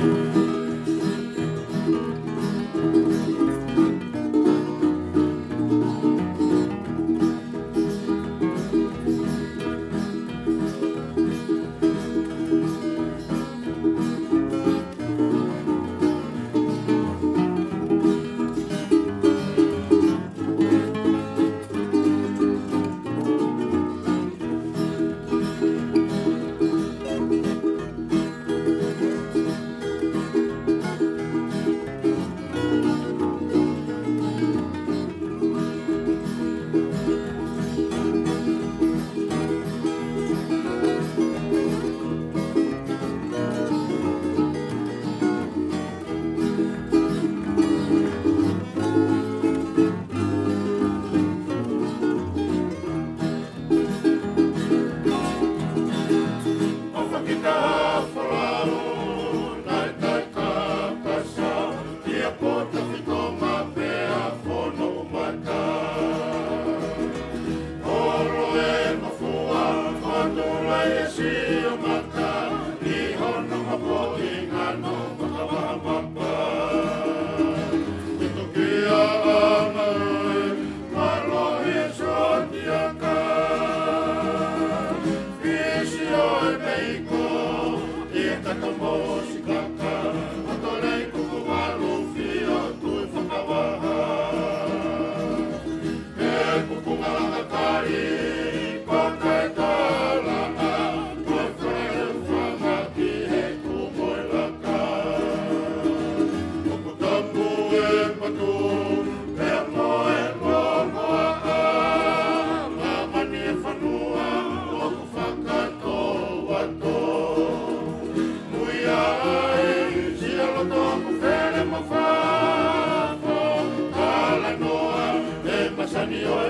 Thank you.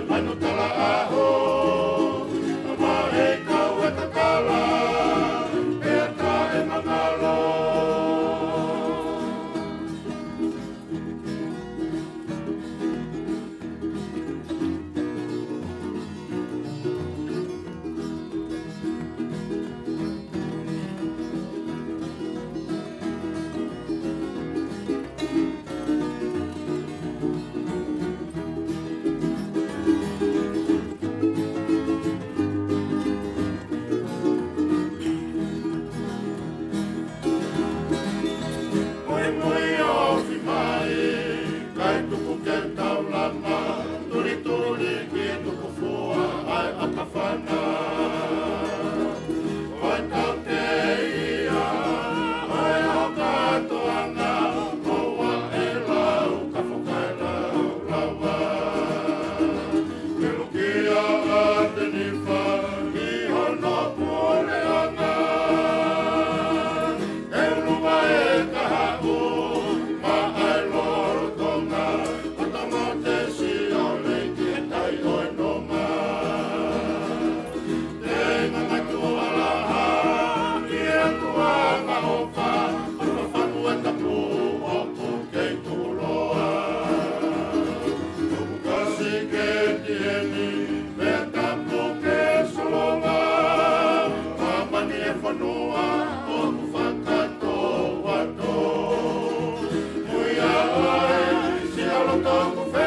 manutala talaho. Fuck off.